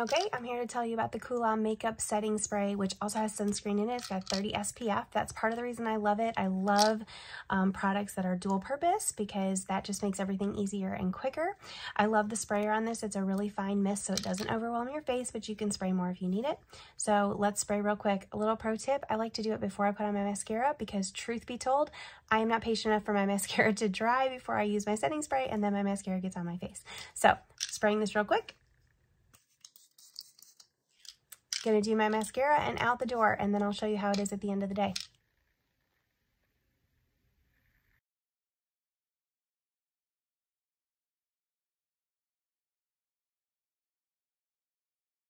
Okay, I'm here to tell you about the Coola Makeup Setting Spray, which also has sunscreen in it. It's got 30 SPF. That's part of the reason I love it. I love um, products that are dual purpose because that just makes everything easier and quicker. I love the sprayer on this. It's a really fine mist, so it doesn't overwhelm your face, but you can spray more if you need it. So let's spray real quick. A little pro tip, I like to do it before I put on my mascara because truth be told, I am not patient enough for my mascara to dry before I use my setting spray and then my mascara gets on my face. So spraying this real quick. Gonna do my mascara and out the door, and then I'll show you how it is at the end of the day.